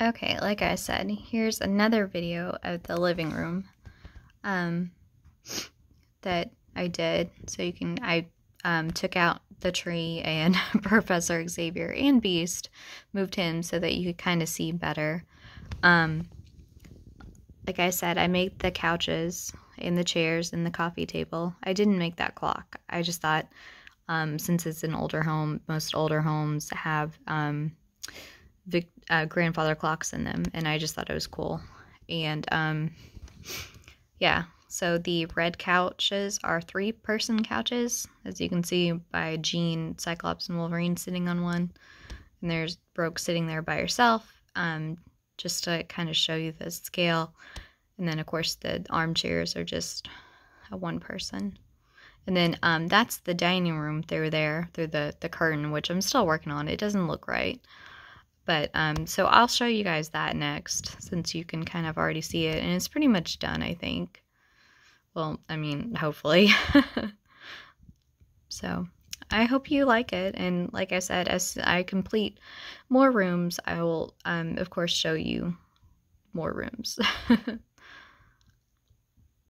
Okay, like I said, here's another video of the living room um, that I did. So you can, I um, took out the tree and Professor Xavier and Beast, moved him so that you could kind of see better. Um, like I said, I made the couches and the chairs and the coffee table. I didn't make that clock. I just thought, um, since it's an older home, most older homes have um, Vic, uh, grandfather clocks in them, and I just thought it was cool. And um, yeah, so the red couches are three person couches, as you can see by Jean, Cyclops, and Wolverine sitting on one. And there's Rogue sitting there by herself, um, just to kind of show you the scale. And then, of course, the armchairs are just a one person. And then um, that's the dining room through there, through the, the curtain, which I'm still working on. It doesn't look right. But um, so I'll show you guys that next since you can kind of already see it. And it's pretty much done, I think. Well, I mean, hopefully. so I hope you like it. And like I said, as I complete more rooms, I will, um, of course, show you more rooms.